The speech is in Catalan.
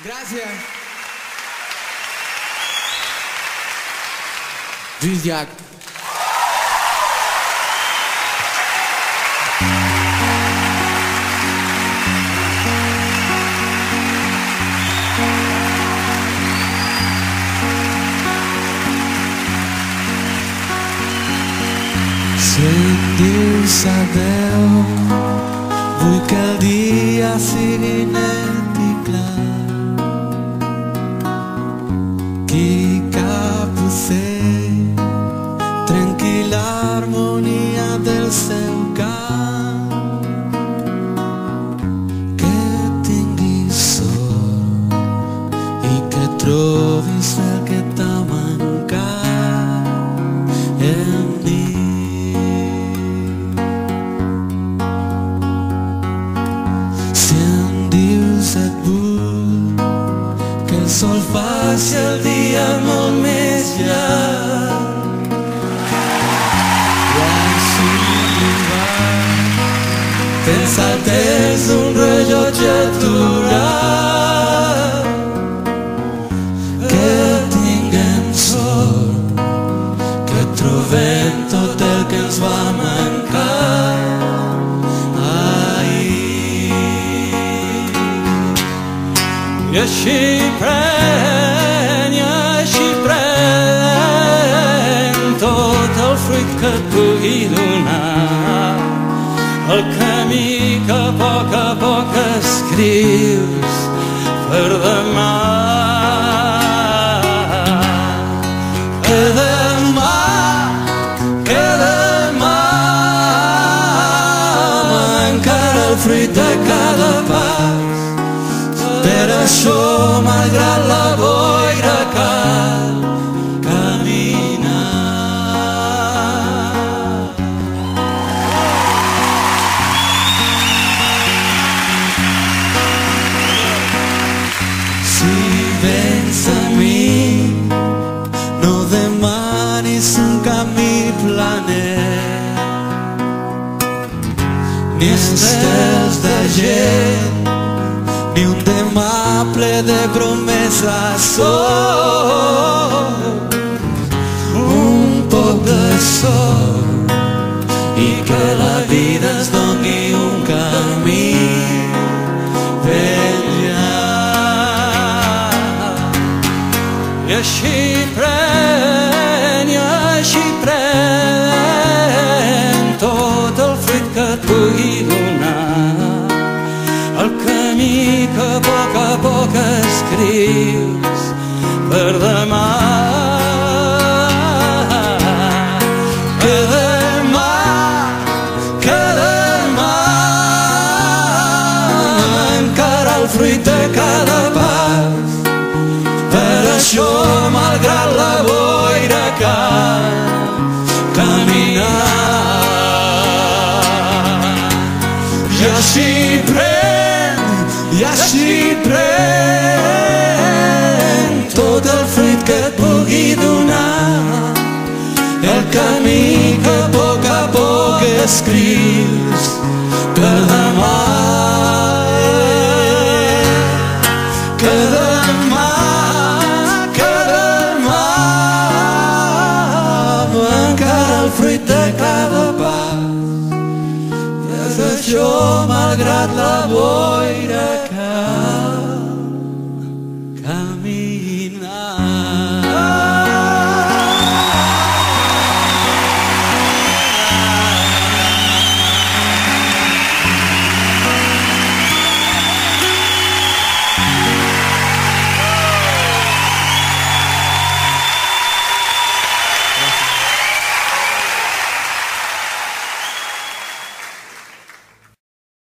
Grazie. Gisiac. Se Deus sabel, vulcadia sineticlar. El dia sigui net i clar Qui cap ocell Trenqui l'harmonia del seu cant Que tinguis sort I que trobis el que t'ha mancat en mi Si em dius et vull que el sol faci el dia molt més llarg. Quan tens el temps d'un rellotge aturat. Que tinguem sort que trobem tot el que ens va mancar. Ahir I així que et pugui donar. El camí que a poc a poc escrius per demà. que demà que demà m'encara el fruit de cada pas per això malgrat la boira vens a mi no demanis un camí planer ni estels de gent ni un demà ple de promeses sol un poc de sol i que la vida ens doni un camí I així pren, i així pren tot el fruit que et pugui donar. El camí que a poc a poc escrius per demà. fruit de cada i així pren tot el fruit que et pugui donar el camí que a poc a poc escrius per demà això malgrat la boira caminar.